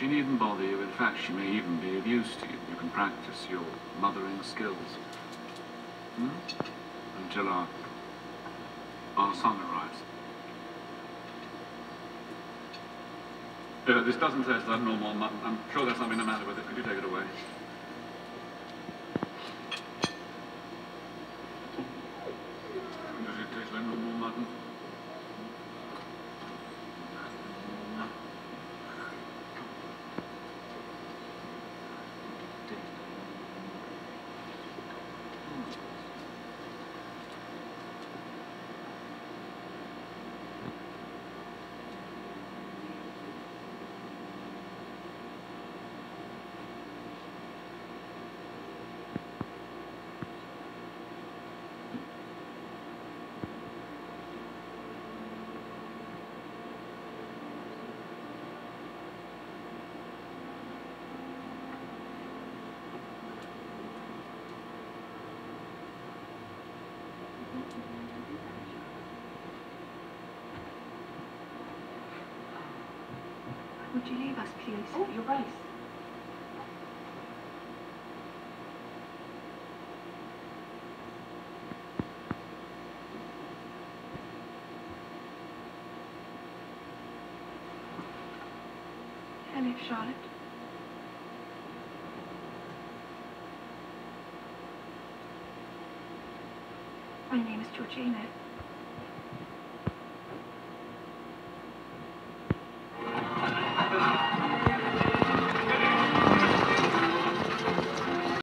She needn't bother you. In fact, she may even be of use to you. You can practice your mothering skills. Hmm? Until our, our son arrives. Uh, this doesn't taste like normal. I'm sure there's something the matter with it. Could you take it away? Does it taste like normal mutton? Would you leave us, please? Oh, you're right. Hello, Charlotte. My name is Georgiana.